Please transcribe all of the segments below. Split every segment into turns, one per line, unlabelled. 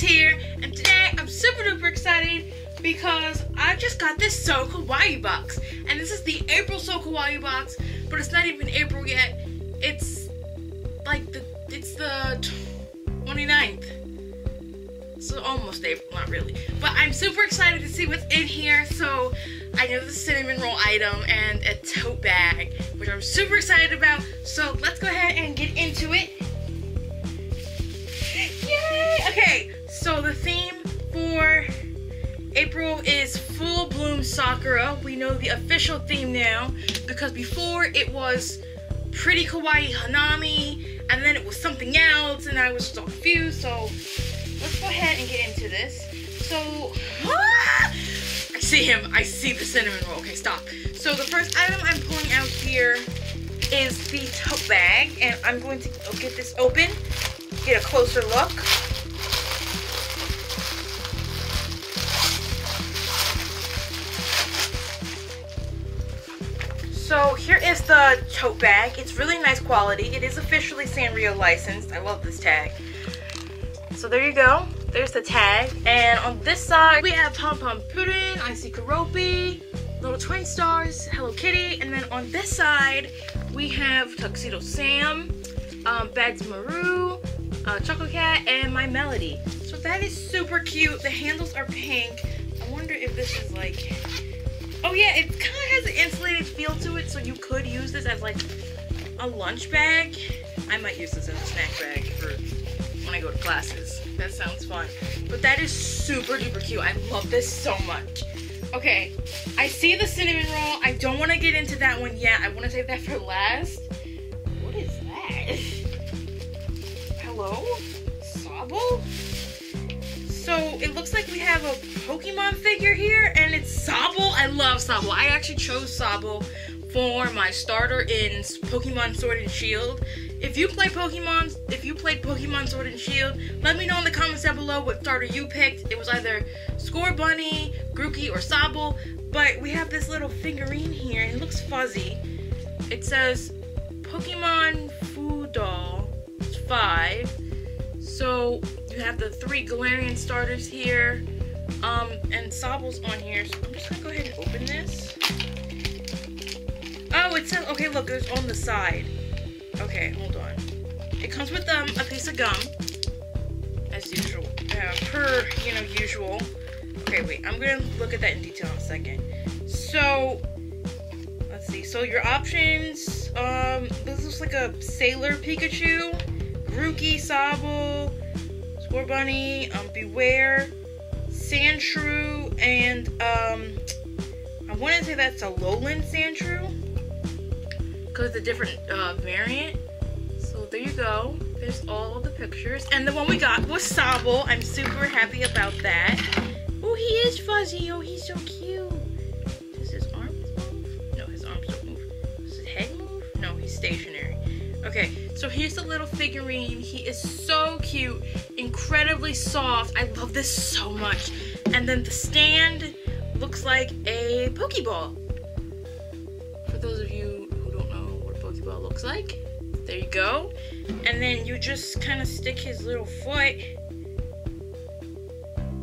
here, and today I'm super duper excited because I just got this So Kawaii box. And this is the April So Kawaii box, but it's not even April yet. It's like the it's the 29th. So almost April, not really. But I'm super excited to see what's in here. So I know the cinnamon roll item and a tote bag, which I'm super excited about. So let's go ahead and get into it. So the theme for April is Full Bloom Sakura. We know the official theme now because before it was Pretty Kawaii Hanami and then it was something else and I was so confused. So let's go ahead and get into this. So! I see him. I see the cinnamon roll. Okay, stop. So the first item I'm pulling out here is the tote bag and I'm going to get this open, get a closer look. So here is the tote bag. It's really nice quality. It is officially Sanrio licensed. I love this tag. So there you go. There's the tag. And on this side, we have Pom Pom Pudding, Icy Keroppi, Little Twin Stars, Hello Kitty. And then on this side, we have Tuxedo Sam, um, Badtz-Maru, uh, Chocolate Cat, and My Melody. So that is super cute. The handles are pink. I wonder if this is like Oh yeah, it kind of has an insulated feel to it, so you could use this as like a lunch bag. I might use this as a snack bag for when I go to classes. That sounds fun. But that is super duper cute. I love this so much. Okay, I see the cinnamon roll. I don't want to get into that one yet. I want to save that for last. What is that? Hello? Sobble? So it looks like we have a Pokemon figure here, and it's Sobble. I love Sobble. I actually chose Sobble for my starter in Pokemon Sword and Shield. If you play Pokemon, if you played Pokemon Sword and Shield, let me know in the comments down below what starter you picked. It was either Scorbunny, Grookey, or Sobble. But we have this little figurine here, and it looks fuzzy. It says Pokemon Food Doll 5. So you have the three Galarian starters here. Um, and Sobble's on here. So I'm just gonna go ahead and open this. Oh, it says, okay, look, it's on the side. Okay, hold on. It comes with um, a piece of gum, as usual, uh, per, you know, usual. Okay, wait, I'm gonna look at that in detail in a second. So, let's see. So your options, um, this looks like a Sailor Pikachu, Grookey, Sobble, Scorbunny, um, Bewear, Sandshrew, and um, I want to say that's a Alolan Sandshrew because it's a different uh, variant. So there you go. There's all of the pictures. And the one we got was Sobble. I'm super happy about that. Oh, he is fuzzy. Oh, he's so cute. Does his arms move? No, his arms don't move. Does his head move? No, he's stationary. Okay, so here's the little figurine. He is so cute, incredibly soft. I love this so much. And then the stand looks like a Pokeball. For those of you who don't know what a Pokeball looks like, there you go. And then you just kind of stick his little foot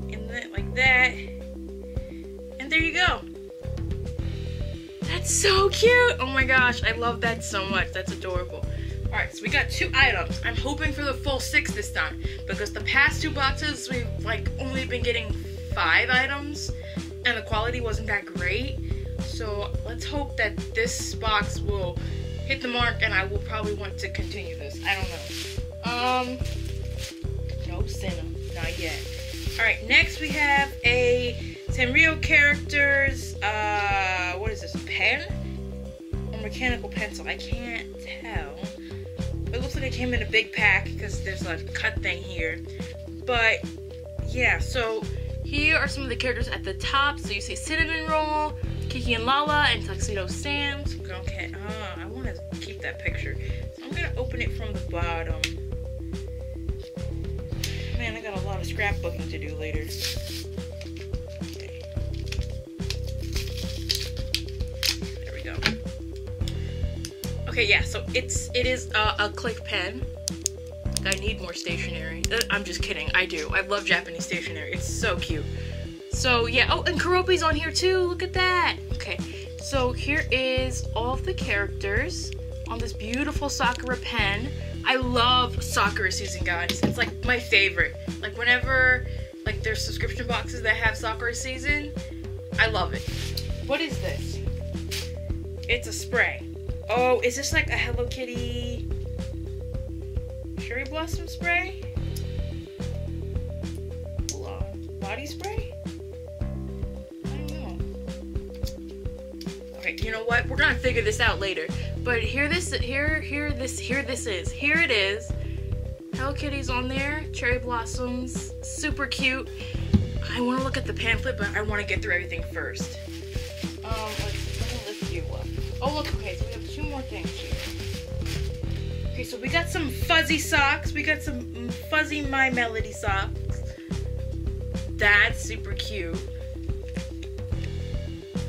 in that like that. And there you go. That's so cute. Oh my gosh, I love that so much. That's adorable. Alright, so we got two items. I'm hoping for the full six this time because the past two boxes we've like only been getting five items and the quality wasn't that great. So let's hope that this box will hit the mark and I will probably want to continue this. I don't know. Um, no Cinna, not yet. Alright, next we have a Sanrio characters, uh, what is this, pen? Or mechanical pencil? I can't tell. It looks like it came in a big pack because there's a cut thing here. But yeah, so here are some of the characters at the top. So you see Cinnamon Roll, Kiki and Lala, and Tuxedo Sam. Okay, uh, I want to keep that picture. So I'm going to open it from the bottom. Man, I got a lot of scrapbooking to do later. Okay, yeah, so it's it is a click pen. I need more stationery. Uh, I'm just kidding. I do. I love Japanese stationery. It's so cute. So yeah. Oh, and Keroppi's on here too. Look at that. Okay. So here is all of the characters on this beautiful Sakura pen. I love Sakura season, guys. It's like my favorite. Like whenever like there's subscription boxes that have Sakura season, I love it. What is this? It's a spray. Oh, is this like a Hello Kitty cherry blossom spray? Body spray? I don't know. Okay, you know what? We're gonna figure this out later. But here this here here this here this is. Here it is. Hello Kitty's on there. Cherry blossoms. Super cute. I want to look at the pamphlet, but I want to get through everything first. Um, let me lift you up. Oh, look, okay, so two more things here. Okay, so we got some fuzzy socks. We got some fuzzy My Melody socks. That's super cute.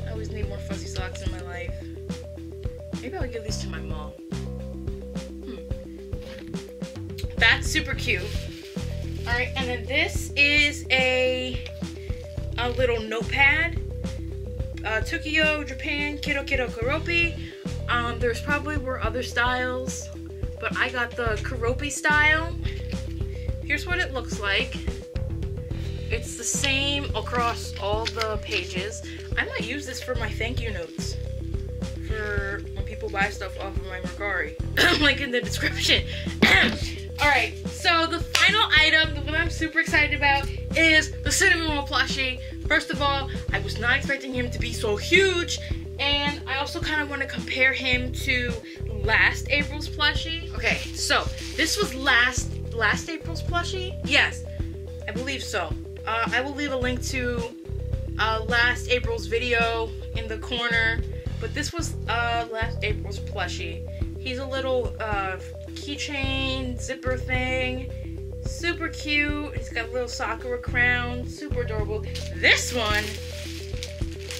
I always need more fuzzy socks in my life. Maybe I'll give these to my mom. Hmm. That's super cute. Alright, and then this is a a little notepad. Uh, Tokyo, Japan, Kero Kero Keroppi. Um, there's probably were other styles, but I got the Keroppi style. Here's what it looks like. It's the same across all the pages. I might use this for my thank you notes. For when people buy stuff off of my Mercari. Link in the description. Alright, so the final item, the one I'm super excited about, is the Cinnamon Roll plushie. First of all, I was not expecting him to be so huge, and I also kind of want to compare him to last April's plushie. Okay, so this was last last April's plushie. Yes, I believe so. Uh, I will leave a link to uh, last April's video in the corner, but this was uh, last April's plushie. He's a little uh, keychain zipper thing. Super cute. He's got a little Sakura crown. Super adorable. This one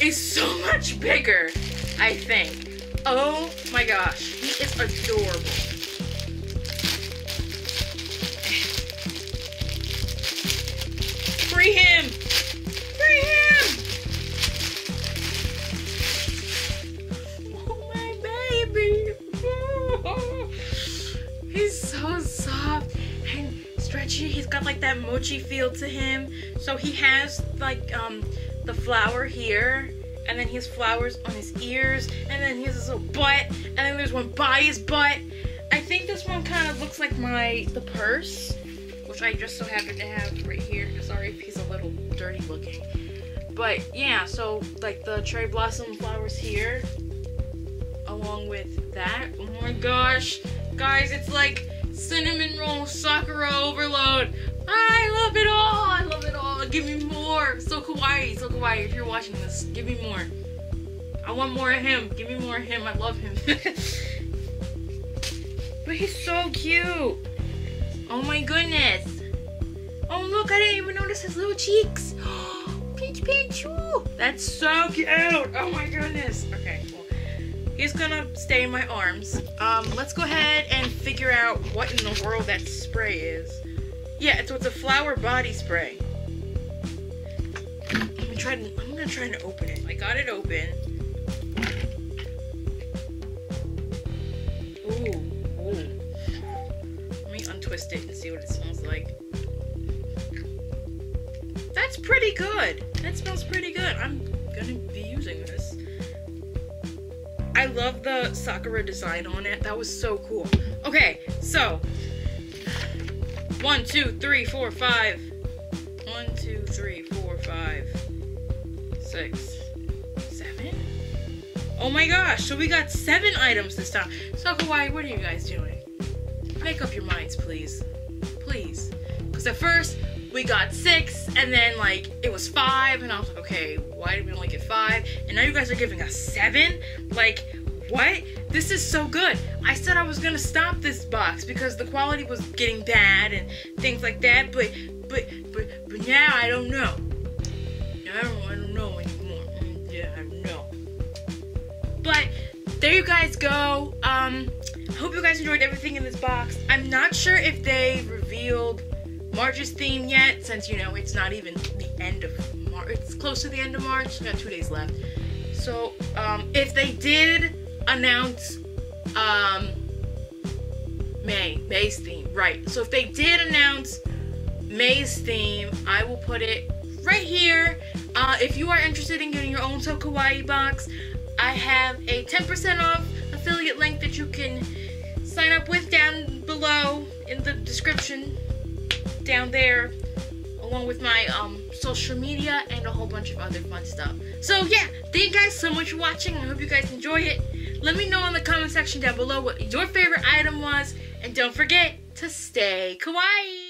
is so much bigger, I think. Oh my gosh. He is adorable. Free him! Free him! Oh my baby! He's so soft and stretchy. He's got like that mochi feel to him. So he has like um the flower here, and then he has flowers on his ears, and then he has this little butt, and then there's one by his butt. I think this one kind of looks like my the purse, which I just so happen to have right here. Sorry if he's a little dirty looking. But yeah, so like the cherry blossom flowers here, along with that. Oh my gosh, guys, it's like cinnamon roll sakura overload. I love it all. I love it all. Give me more. So kawaii, so kawaii. If you're watching this, give me more. I want more of him. Give me more of him. I love him. but he's so cute. Oh my goodness. Oh look, I didn't even notice his little cheeks. Peach peach. That's so cute. Oh my goodness. Okay, well, he's gonna stay in my arms. Um, let's go ahead and figure out what in the world that spray is. Yeah, so it's a flower body spray. Let me try to, I'm gonna try to open it. I got it open. Ooh, ooh. Let me untwist it and see what it smells like. That's pretty good. That smells pretty good. I'm gonna be using this. I love the Sakura design on it. That was so cool. Okay, so one, two, three, four, five. One, two, three, four, five, six, seven. Oh my gosh! So we got seven items this time. So Kawaii, what are you guys doing? Make up your minds, please, please. Because at first we got six, and then like it was five, and I was like, okay, why did we only get five? And now you guys are giving us seven? Like, what? This is so good. I said I was gonna stop this box because the quality was getting bad and things like that, but but but but now I don't know. I don't I don't know anymore. Yeah, I don't know. But there you guys go. Um, hope you guys enjoyed everything in this box. I'm not sure if they revealed March's theme yet, since you know it's not even the end of March. It's close to the end of March. Got two days left. So, um, if they did announce, um, May, May's theme, right? So if they did announce May's theme, I will put it right here. Uh, if you are interested in getting your own So Kawaii box, I have a 10% off affiliate link that you can sign up with down below in the description down there along with my um, social media and a whole bunch of other fun stuff. So yeah, thank you guys so much for watching. I hope you guys enjoy it. Let me know in the comment section down below what your favorite item was. And don't forget to stay kawaii.